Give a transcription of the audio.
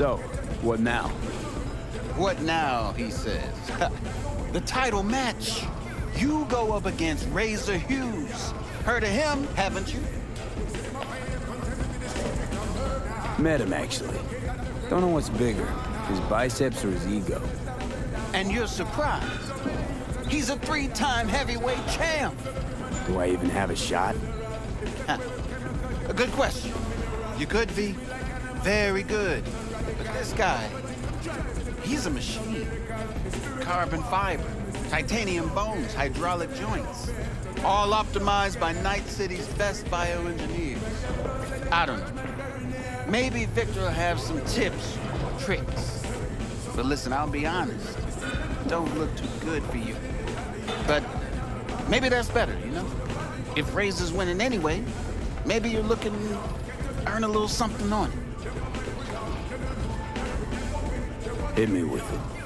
So, what now? What now, he says. the title match. You go up against Razor Hughes. Heard of him, haven't you? Met him, actually. Don't know what's bigger, his biceps or his ego. And you're surprised. He's a three-time heavyweight champ. Do I even have a shot? a good question. You could be. Very good. This guy, he's a machine. Carbon fiber, titanium bones, hydraulic joints. All optimized by Night City's best bioengineers. I don't know. Maybe Viktor will have some tips, or tricks. But listen, I'll be honest. Don't look too good for you. But maybe that's better, you know? If Razor's winning anyway, maybe you're looking to earn a little something on it. Hit me with it.